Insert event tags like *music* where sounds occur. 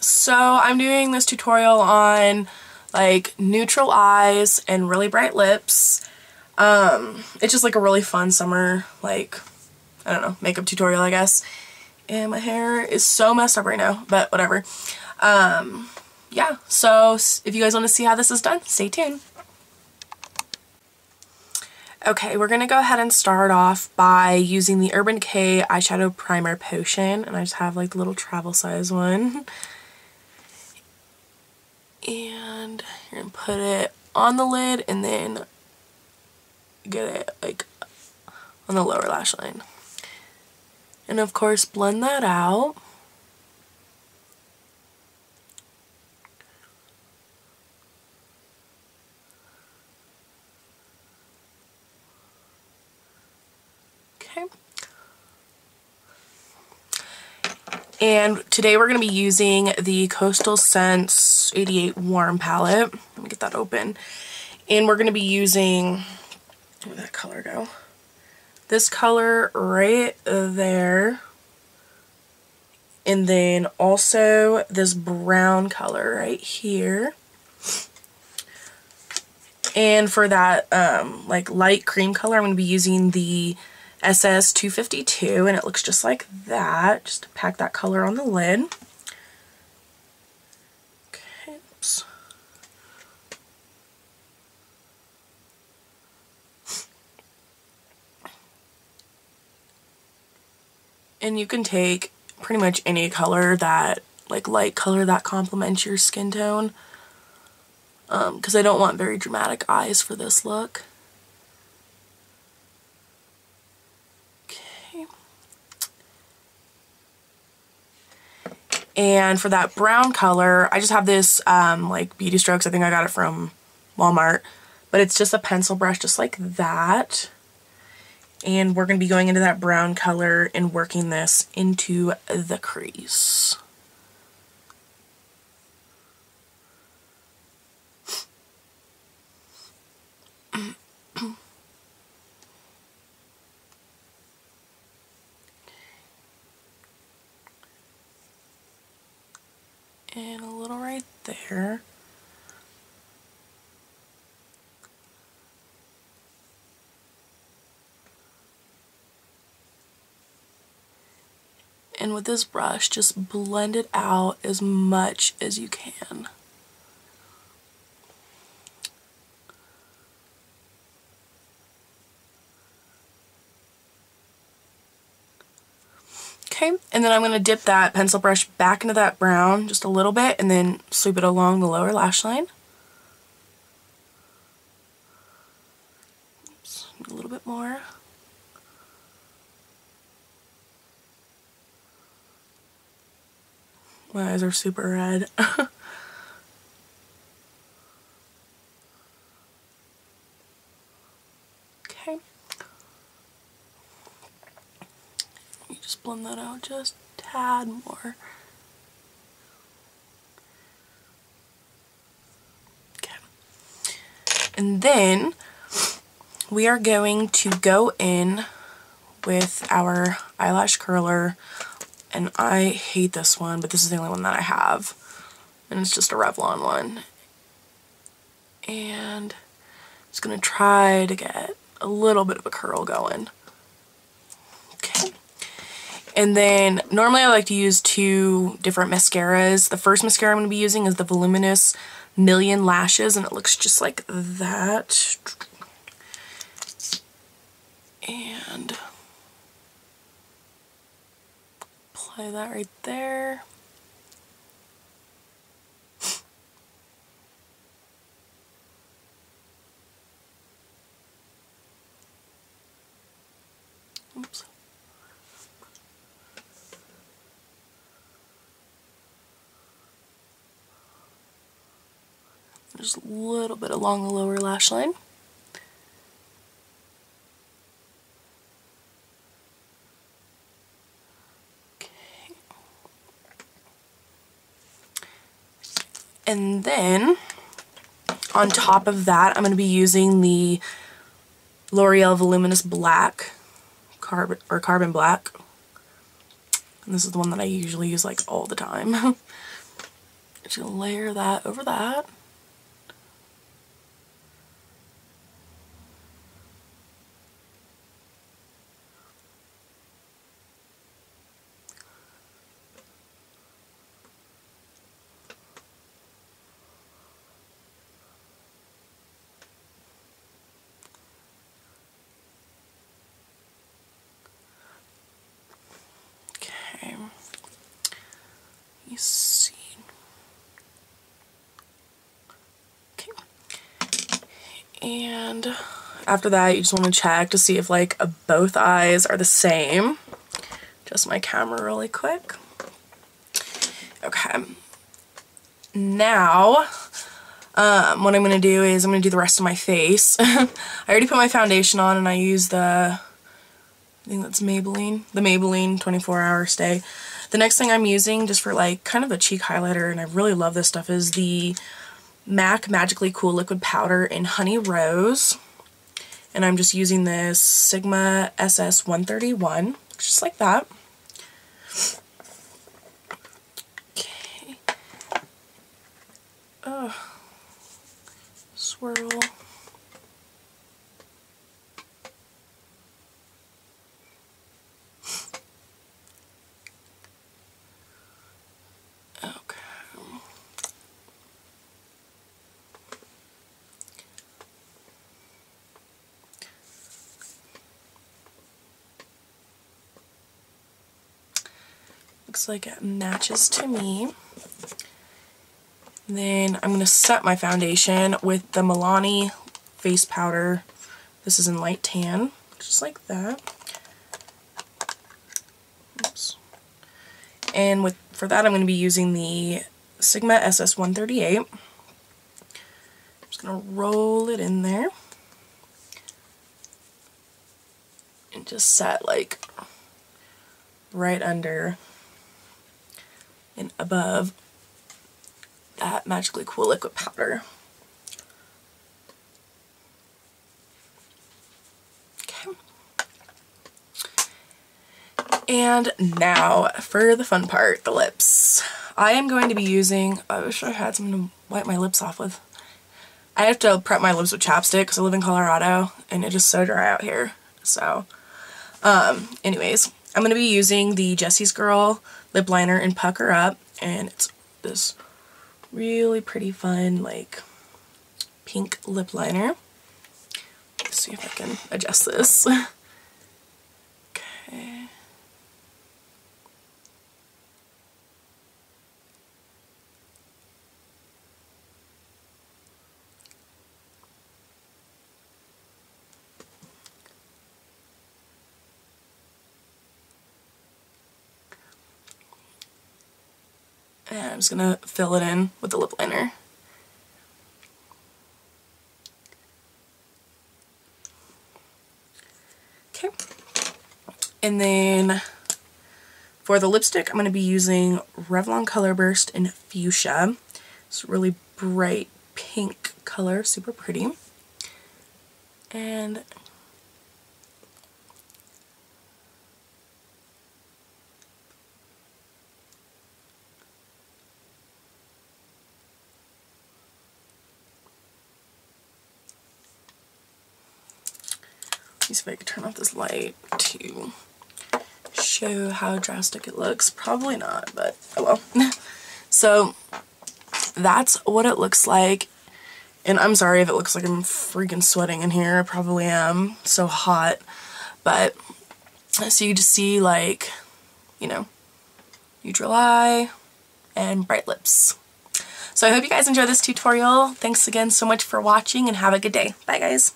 So I'm doing this tutorial on like neutral eyes and really bright lips. Um, it's just like a really fun summer, like, I don't know, makeup tutorial I guess. And my hair is so messed up right now, but whatever. Um, yeah, so if you guys want to see how this is done, stay tuned. Okay, we're going to go ahead and start off by using the Urban Decay Eyeshadow Primer Potion. And I just have like the little travel size one. *laughs* And you're to put it on the lid and then get it like on the lower lash line. And of course blend that out. Okay. And today we're going to be using the Coastal Scents 88 Warm palette. Let me get that open. And we're going to be using, where that color go? This color right there. And then also this brown color right here. And for that um, like light cream color, I'm going to be using the SS252 and it looks just like that. Just pack that color on the lid. And you can take pretty much any color that, like light color that complements your skin tone. Because um, I don't want very dramatic eyes for this look. And for that brown color, I just have this um, like Beauty Strokes. I think I got it from Walmart. But it's just a pencil brush just like that. And we're going to be going into that brown color and working this into the crease. and a little right there. And with this brush, just blend it out as much as you can. Okay, and then I'm going to dip that pencil brush back into that brown just a little bit and then sweep it along the lower lash line. Oops, a little bit more. My eyes are super red. *laughs* Okay. You just blend that out just tad more. Okay. And then we are going to go in with our eyelash curler and I hate this one but this is the only one that I have and it's just a Revlon one and I'm just gonna try to get a little bit of a curl going Okay. and then normally I like to use two different mascaras. The first mascara I'm going to be using is the Voluminous Million Lashes and it looks just like that. And apply that right there. Oops. just a little bit along the lower lash line. And then on top of that, I'm going to be using the L'Oreal Voluminous Black carbon or carbon black And this is the one that I usually use like all the time. *laughs* Just gonna layer that over that. Okay. You see. Okay. And after that, you just want to check to see if like both eyes are the same. Just my camera really quick. Okay. Now, um, what I'm going to do is I'm going to do the rest of my face. *laughs* I already put my foundation on and I use the I think that's Maybelline, the Maybelline 24 hour stay. The next thing I'm using just for like kind of a cheek highlighter, and I really love this stuff, is the MAC Magically Cool Liquid Powder in Honey Rose. And I'm just using this Sigma SS131, just like that. Okay. Ugh. Swirl. Looks like it matches to me. Then I'm going to set my foundation with the Milani face powder. This is in light tan, just like that. Oops. And with for that I'm going to be using the Sigma SS138. I'm just going to roll it in there. And just set like right under and above that Magically Cool Liquid Powder. Okay. And now for the fun part, the lips. I am going to be using, I wish I had something to wipe my lips off with. I have to prep my lips with chapstick because I live in Colorado and it's just so dry out here. So, um, anyways, I'm going to be using the Jesse's Girl lip liner in Pucker Up, and it's this really pretty fun, like, pink lip liner. Let's see if I can adjust this. *laughs* And I'm just going to fill it in with the lip liner. Okay. And then for the lipstick, I'm going to be using Revlon Color Burst in Fuchsia. It's a really bright pink color, super pretty. And me see if I can turn off this light to show how drastic it looks. Probably not, but oh well. *laughs* so that's what it looks like. And I'm sorry if it looks like I'm freaking sweating in here. I probably am. So hot. But so you just see like, you know, neutral eye and bright lips. So I hope you guys enjoy this tutorial. Thanks again so much for watching and have a good day. Bye guys.